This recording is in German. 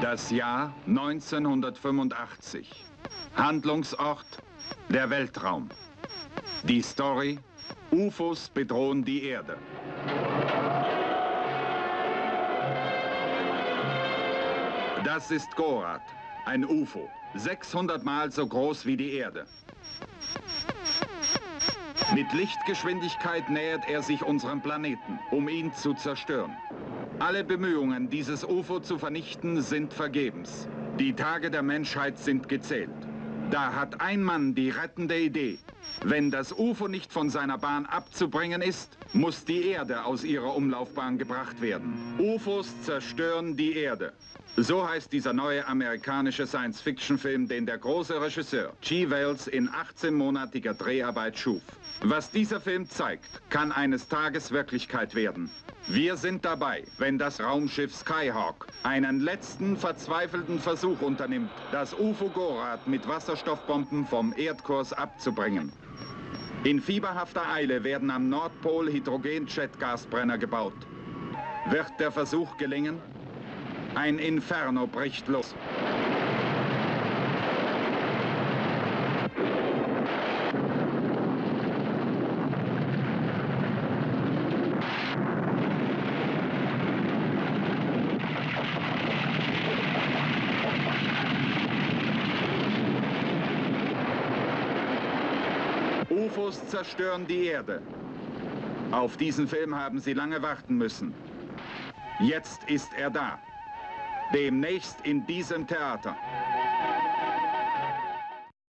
Das Jahr 1985. Handlungsort der Weltraum. Die Story UFOs bedrohen die Erde. Das ist Gorat, ein UFO, 600 Mal so groß wie die Erde. Mit Lichtgeschwindigkeit nähert er sich unserem Planeten, um ihn zu zerstören. Alle Bemühungen, dieses UFO zu vernichten, sind vergebens. Die Tage der Menschheit sind gezählt. Da hat ein Mann die rettende Idee. Wenn das UFO nicht von seiner Bahn abzubringen ist, muss die Erde aus ihrer Umlaufbahn gebracht werden. UFOs zerstören die Erde. So heißt dieser neue amerikanische Science-Fiction-Film, den der große Regisseur G. Wells in 18-monatiger Dreharbeit schuf. Was dieser Film zeigt, kann eines Tages Wirklichkeit werden. Wir sind dabei, wenn das Raumschiff Skyhawk einen letzten verzweifelten Versuch unternimmt, das UFO Gorat mit Wasserstoffbomben vom Erdkurs abzubringen. In fieberhafter Eile werden am Nordpol Hydrogen-Jet-Gasbrenner gebaut. Wird der Versuch gelingen? Ein Inferno bricht los. UFOs zerstören die Erde. Auf diesen Film haben Sie lange warten müssen. Jetzt ist er da. Demnächst in diesem Theater.